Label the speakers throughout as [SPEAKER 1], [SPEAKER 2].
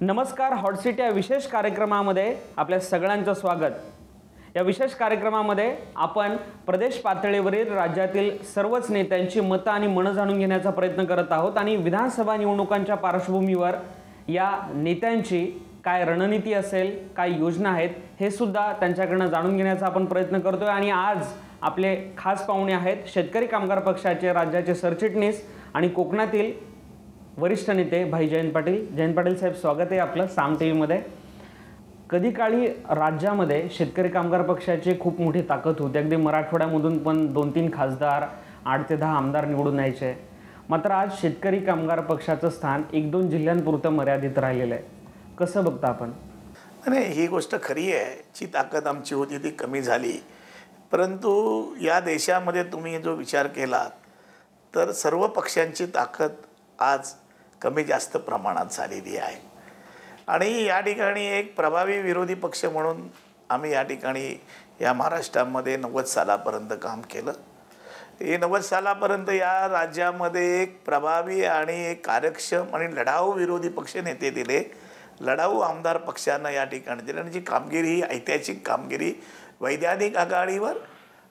[SPEAKER 1] नमस्कार हॉटसीट या विशेष कार्यक्रमामध्ये आपल्या सगळ्यांचं स्वागत. या विशेष कार्यक्रमामध्ये आपण प्रदेश पातळीवरील राज्यातील सर्वच नेत्यांची मतं आणि मनं जाणून घेण्याचा प्रयत्न करत आहोत आणि विधानसभा निवडणुकांच्या पार्श्वभूमीवर या नेत्यांची काय रणनीती असेल काय योजना आहेत हे सुद्धा त्यांच्याकडनं जाणून घेण्याचा आपण प्रयत्न करतोय. आणि आज आपले खास पाहुणे आहेत शेतकरी कामगार पक्षाचे राज्याचे सरचिटणीस आणि कोकणातील वरिष्ठ नेते भाई जयंत पाटील. जयंत पाटील साहेब स्वागत आहे आपलं साम टी व्हीमध्ये कधी काळी राज्यामध्ये शेतकरी कामगार पक्षाची खूप मोठी ताकद होती. अगदी मराठवाड्यामधून पण दोन तीन खासदार आठ ते दहा आमदार निवडून यायचे. मात्र आज शेतकरी कामगार पक्षाचं स्थान एक दोन जिल्ह्यांपुरतं मर्यादित राहिलेलं आहे. कसं बघता आपण?
[SPEAKER 2] नाही ही गोष्ट खरी आहे. जी ताकद आमची होती ती कमी झाली. परंतु या देशामध्ये तुम्ही जो विचार केला तर सर्व पक्षांची ताकद आज कमी जास्त प्रमाणात झालेली आहे. आणि या ठिकाणी एक प्रभावी विरोधी पक्ष म्हणून आम्ही या ठिकाणी या महाराष्ट्रामध्ये नव्वद सालापर्यंत काम केलं. हे नव्वद सालापर्यंत या राज्यामध्ये एक प्रभावी आणि एक कार्यक्षम आणि लढाऊ विरोधी पक्ष नेते दिले. लढाऊ आमदार पक्षांना या ठिकाणी दिले आणि जी कामगिरी ही ऐतिहासिक कामगिरी वैधानिक आघाडीवर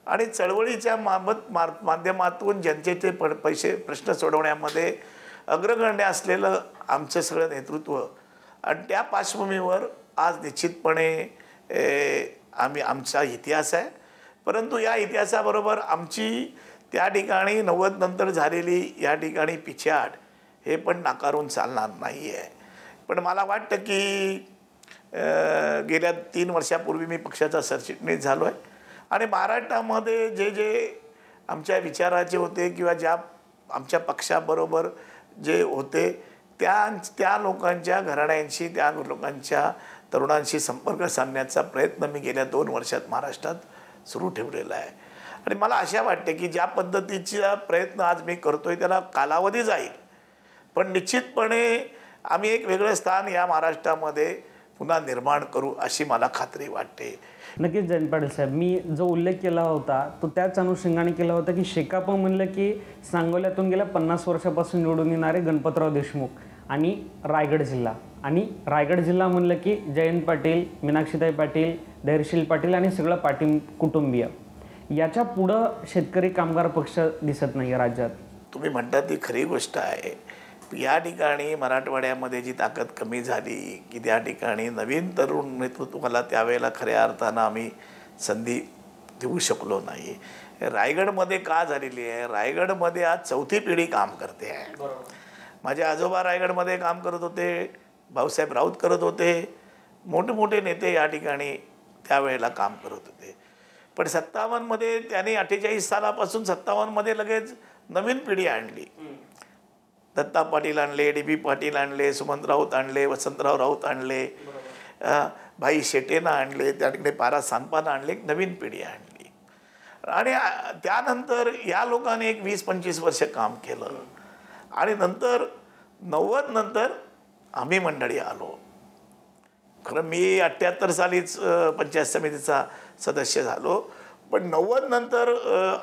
[SPEAKER 2] आणि चळवळीच्या माबत मार माध्यमातून जनतेचे प पैसे प्रश्न सोडवण्यामध्ये अग्रगण्य असलेलं आमचं सगळं नेतृत्व. आणि त्या पार्श्वभूमीवर आज निश्चितपणे आम्ही आमचा इतिहास आहे. परंतु या इतिहासाबरोबर आमची त्या ठिकाणी नव्वद नंतर झालेली या ठिकाणी पिछाड हे पण नाकारून चालणार नाही आहे पण मला वाटतं की गेल्या तीन वर्षापूर्वी मी पक्षाचा सरचिटणीस झालो आहे आणि महाराष्ट्रामध्ये जे जे आमच्या विचाराचे होते किंवा ज्या आमच्या पक्षाबरोबर जे होते त्या त्या लोकांच्या घराण्यांशी त्या लोकांच्या तरुणांशी संपर्क साधण्याचा प्रयत्न मी गेल्या दोन वर्षात महाराष्ट्रात सुरू ठेवलेला आहे. आणि मला अशा वाटते की ज्या पद्धतीचा प्रयत्न आज मी करतो आहे त्याला कालावधी जाईल. पण निश्चितपणे आम्ही एक वेगळं स्थान या महाराष्ट्रामध्ये पुन्हा निर्माण करू अशी मला खात्री वाटते.
[SPEAKER 1] नक्कीच जयंत पाटील साहेब मी जो उल्लेख केला होता तो त्याच अनुषंगाने केला होता की शेकाप म्हणलं की सांगोल्यातून गेल्या पन्नास वर्षापासून निवडून येणारे गणपतराव देशमुख आणि रायगड जिल्हा. आणि रायगड जिल्हा म्हणलं की जयंत पाटील मीनाक्षीताई पाटील धैर्यशील पाटील आणि सगळं पाटील कुटुंबीय. याच्या पुढं शेतकरी कामगार पक्ष दिसत नाही राज्यात.
[SPEAKER 2] तुम्ही म्हणता ती खरी गोष्ट आहे. या ठिकाणी मराठवाड्यामध्ये जी ताकद कमी झाली की त्या ठिकाणी नवीन तरुण नेतृत्वाला त्यावेळेला खऱ्या अर्थानं आम्ही संधी देऊ शकलो नाही. रायगडमध्ये का झालेली आहे? रायगडमध्ये आज चौथी पिढी काम करते आहे. माझे आजोबा रायगडमध्ये काम करत होते भाऊसाहेब राऊत करत होते मोठे मोठे नेते या ठिकाणी त्यावेळेला काम करत होते. पण सत्तावन्नमध्ये त्यांनी अठ्ठेचाळीस सालापासून सत्तावन्नमध्ये लगेच नवीन पिढी आणली. दत्ता पाटील आणले डी बी पाटील आणले सुमंत राऊत आणले वसंतराव राऊत आणले भाई शेटेनं आणले त्या ठिकाणी पारा सांपानं आणले एक नवीन पिढी आणली. आणि त्यानंतर या लोकांनी एक वीस पंचवीस वर्ष काम केलं. आणि नंतर नव्वद नंतर आम्ही मंडळी आलो. खरं मी अठ्ठ्याहत्तर सालीच पंचायत समितीचा सदस्य झालो. पण नव्वद नंतर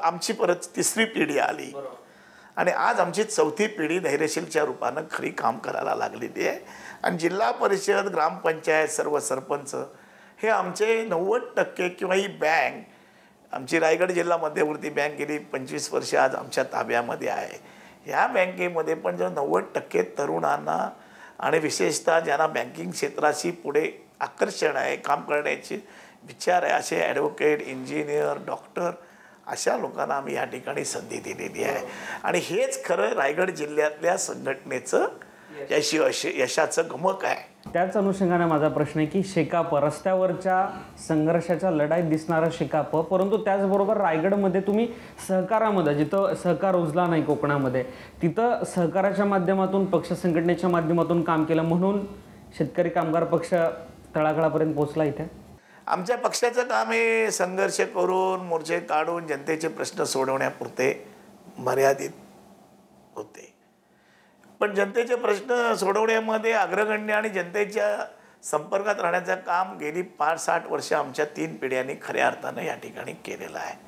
[SPEAKER 2] आमची परत तिसरी पिढी आली. आणि आज आमची चौथी पिढी धैर्यशीलच्या रूपानं खरी काम करायला लागलेली आहे. आणि जिल्हा परिषद ग्रामपंचायत सर्व सरपंच हे आमचे नव्वद टक्के किंवा ही बँक आमची रायगड जिल्हा मध्यवर्ती बँक गेली पंचवीस वर्ष आज आमच्या ताब्यामध्ये आहे. ह्या बँकेमध्ये पण जर नव्वद टक्के तरुणांना आणि विशेषतः ज्यांना बँकिंग क्षेत्राशी पुढे आकर्षण आहे काम करण्याची विचार आहे असे ॲडव्होकेट इंजिनियर डॉक्टर अशा लोकांना आम्ही या ठिकाणी संधी दिलेली आहे. आणि हेच खरं रायगड जिल्ह्यातल्या संघटनेचं यश. यश यशाचं गमक आहे.
[SPEAKER 1] त्याच अनुषंगाने माझा प्रश्न आहे की शेकाप रस्त्यावरच्या संघर्षाच्या लढाईत दिसणारा शेकाप परंतु त्याचबरोबर रायगडमध्ये तुम्ही सहकारामध्ये जिथं सहकार रुजला नाही कोकणामध्ये तिथं सहकाराच्या माध्यमातून पक्ष संघटनेच्या माध्यमातून काम केलं म्हणून शेतकरी कामगार पक्ष तळागाळापर्यंत पोहोचला इथे?
[SPEAKER 2] आमच्या पक्षाचं काम हे संघर्ष करून मोर्चे काढून जनतेचे प्रश्न सोडवण्यापुरते मर्यादित होते. पण जनतेचे प्रश्न सोडवण्यामध्ये अग्रगण्य आणि जनतेच्या संपर्कात राहण्याचं काम गेली पाच साठ वर्ष आमच्या तीन पिढ्यांनी खऱ्या अर्थानं या ठिकाणी केलेलं आहे.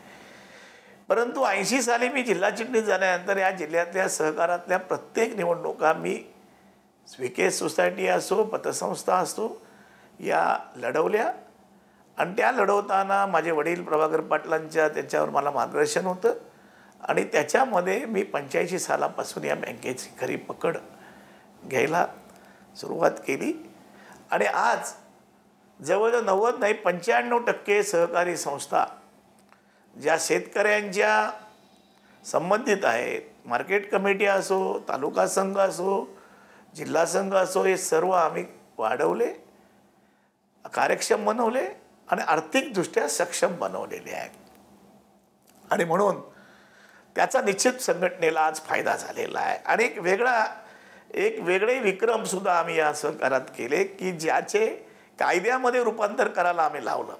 [SPEAKER 2] परंतु ऐंशी साली मी जिल्हा चिटणीस झाल्यानंतर या जिल्ह्यातल्या सहकारातल्या प्रत्येक निवडणुका मी स्वीकेस सोसायटी असो पतसंस्था असो या लढवल्या. आणि त्या लढवताना माझे वडील प्रभाकर पाटलांच्या त्याच्यावर मला मार्गदर्शन होतं. आणि त्याच्यामध्ये मी पंच्याऐंशी सालापासून या बँकेची खरी पकड घ्यायला सुरुवात केली. आणि आज जवळजवळ नव्वद नाही पंच्याण्णव टक्के सहकारी संस्था ज्या शेतकऱ्यांच्या संबंधित आहेत मार्केट कमिटी असो तालुका संघ असो जिल्हा संघ असो हे सर्व आम्ही वाढवले कार्यक्षम बनवले. आणि आर्थिकदृष्ट्या सक्षम बनवलेले आहे आणि म्हणून त्याचा निश्चित संघटनेला आज फायदा झालेला आहे. आणि एक वेगळा एक वेगळे विक्रमसुद्धा आम्ही या सहकारात केले की ज्याचे कायद्यामध्ये रूपांतर करायला आम्ही लावलं.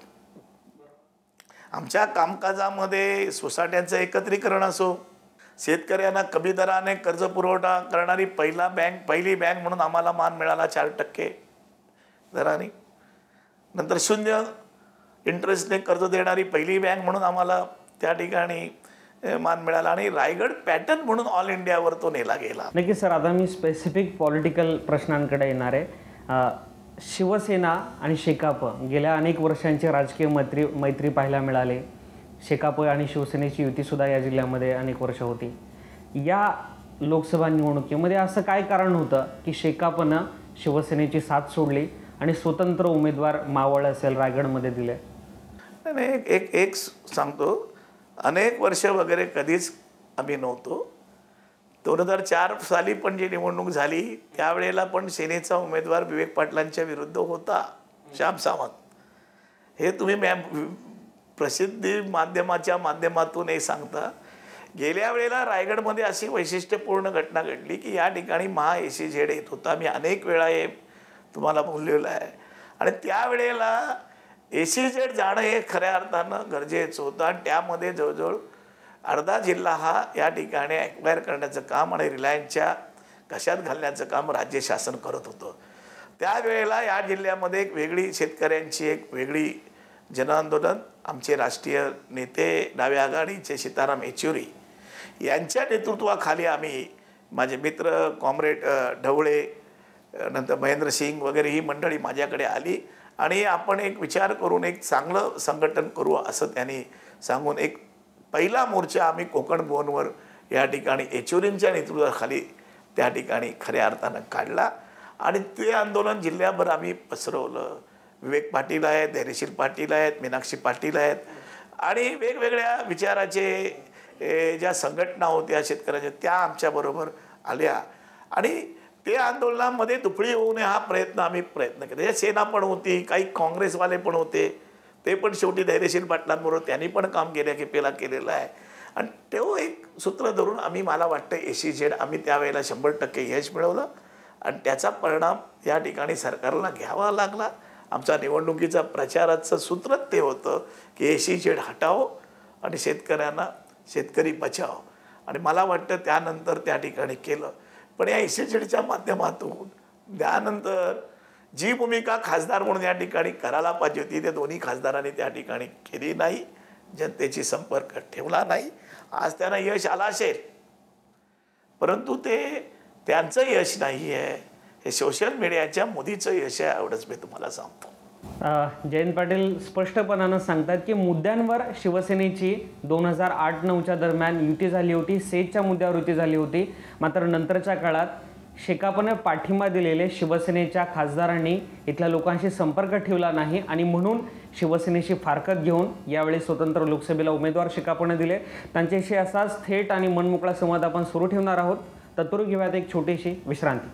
[SPEAKER 2] आमच्या कामकाजामध्ये सोसायट्यांचं एकत्रीकरण असो शेतकऱ्यांना कमी दराने कर्ज पुरवठा करणारी पहिला बँक पहिली बँक म्हणून आम्हाला मान मिळाला चार टक्के दराने. नंतर शून्य इंटरेस्टने कर्ज देणारी पहिली बँक म्हणून आम्हाला त्या ठिकाणी मान मिळाला आणि रायगड पॅटर्न म्हणून ऑल इंडियावर तो नेला गेला.
[SPEAKER 1] नक्की सर आता मी स्पेसिफिक पॉलिटिकल प्रश्नांकडे येणार आहे. शिवसेना आणि शेकाप. गेल्या अनेक वर्षांचे राजकीय मैत्री मैत्री पाहायला मिळाले. शेकाप आणि शिवसेनेची युतीसुद्धा या जिल्ह्यामध्ये अनेक वर्ष होती. या लोकसभा निवडणुकीमध्ये असं काय कारण होतं की शेकापनं शिवसेनेची साथ सोडली आणि स्वतंत्र उमेदवार मावळ असेल रायगडमध्ये दिले?
[SPEAKER 2] नाही, नाही एक एक एक सांगतो. अनेक वर्ष वगैरे कधीच आम्ही नव्हतो. दोन हजार चार साली पण जी निवडणूक झाली त्यावेळेला पण सेनेचा उमेदवार विवेक पाटलांच्या विरुद्ध होता श्याम सावंत. हे तुम्ही मॅम प्रसिद्धी माध्यमाच्या माध्यमातून हे सांगता. गेल्या वेळेला रायगडमध्ये अशी वैशिष्ट्यपूर्ण घटना घडली की या ठिकाणी महा ए सी झेड येत होता. मी अनेक वेळा हे तुम्हाला बोललेलं आहे. आणि त्यावेळेला ए सी जेड जाणं हे खऱ्या अर्थानं गरजेचं होतं आणि त्यामध्ये जवळजवळ अर्धा जिल्हा हा या ठिकाणी ॲक्वायर करण्याचं काम आणि रिलायन्सच्या कशात घालण्याचं काम राज्य शासन करत होतं. त्यावेळेला या जिल्ह्यामध्ये एक वेगळी शेतकऱ्यांची एक वेगळी जनआंदोलन आमचे राष्ट्रीय नेते डाव्या आघाडीचे सीताराम येचुरी यांच्या नेतृत्वाखाली आम्ही माझे मित्र कॉम्रेड ढवळे नंतर महेंद्र सिंग वगैरे ही मंडळी माझ्याकडे आली. आणि आपण एक विचार करून एक चांगलं संघटन करू असं त्यांनी सांगून एक पहिला मोर्चा आम्ही कोकण भवनवर या ठिकाणी येचुरींच्या नेतृत्वाखाली त्या ठिकाणी खऱ्या अर्थानं काढला. आणि ते आंदोलन जिल्ह्याभर आम्ही पसरवलं. विवेक पाटील आहेत धैर्यशील पाटील आहेत मीनाक्षी पाटील आहेत. आणि वेगवेगळ्या विचाराचे ज्या संघटना होत्या शेतकऱ्याच्या त्या आमच्याबरोबर आल्या. आणि ते आंदोलनामध्ये दुफळी होऊ नये हा प्रयत्न आम्ही प्रयत्न केला. त्याच्यात सेना पण होती काही काँग्रेसवाले पण होते. ते पण शेवटी धैर्यशील पाटलांबरोबर त्यांनी पण काम केल्या की पेला केलेलं आहे. आणि तो एक सूत्र धरून आम्ही मला वाटतं ए सी झेड आम्ही त्यावेळेला शंभर टक्के यश मिळवलं. आणि त्याचा परिणाम या ठिकाणी सरकारला घ्यावा लागला. आमचा निवडणुकीचा प्रचाराचं सूत्रच ते होतं की ए सी झेड हटाव आणि शेतकऱ्यांना शेतकरी बचाव आणि मला वाटतं त्यानंतर त्या ठिकाणी केलं. पण या एसी माध्यमातून त्यानंतर जी भूमिका खासदार म्हणून या ठिकाणी करायला पाहिजे होती ते दोन्ही खासदारांनी त्या ठिकाणी केली नाही. जनतेशी संपर्क ठेवला नाही. आज त्यांना यश आला असेल. परंतु ते त्यांचं यश नाही आहे हे सोशल मीडियाच्या मोदीचं यश आहे एवढंच मी तुम्हाला सांगतो.
[SPEAKER 1] जयंत पाटील स्पष्टपणानं सांगतात की मुद्द्यांवर शिवसेनेची दोन हजार आठ नऊच्या दरम्यान युती झाली होती सेजच्या मुद्द्यावर युती झाली होती. मात्र नंतरच्या काळात शेकापने पाठिंबा दिलेले शिवसेनेच्या खासदारांनी इथल्या लोकांशी संपर्क ठेवला नाही आणि म्हणून शिवसेनेशी फारकत घेऊन यावेळी स्वतंत्र लोकसभेला उमेदवार शेकापने दिले. त्यांच्याशी असाच थेट आणि मनमोकळा संवाद आपण सुरू ठेवणार आहोत. तत्पूर्वी घेऊयात एक छोटीशी विश्रांती.